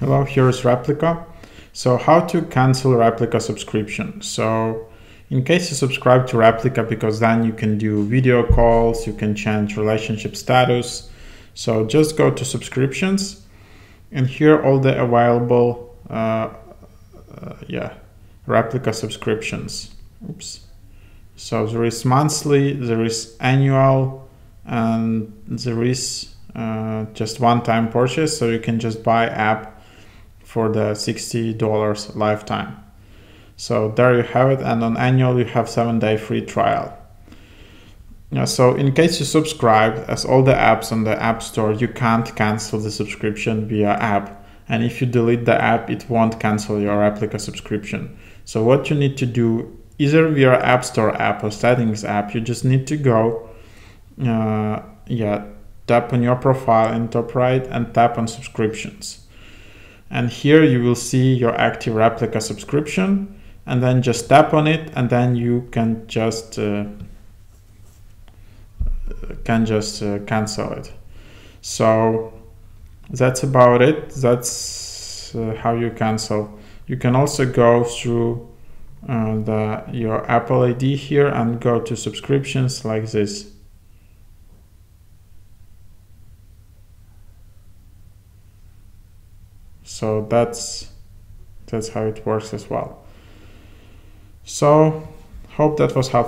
Hello, here is Replika. So how to cancel Replika subscription. So in case you subscribe to Replika, because then you can do video calls, you can change relationship status. So just go to subscriptions and here all the available, uh, uh, yeah, Replika subscriptions. Oops. So there is monthly, there is annual, and there is uh, just one-time purchase. So you can just buy app for the $60 lifetime. So there you have it. And on annual, you have seven day free trial. So in case you subscribe, as all the apps on the App Store, you can't cancel the subscription via app. And if you delete the app, it won't cancel your Replika subscription. So what you need to do, either via App Store app or Settings app, you just need to go, uh, yeah, tap on your profile in top right and tap on subscriptions and here you will see your active Replika subscription. And then just tap on it and then you can just uh, can just uh, cancel it. So that's about it. That's uh, how you cancel. You can also go through uh, the your Apple ID here and go to subscriptions like this so that's that's how it works as well. So hope that was helpful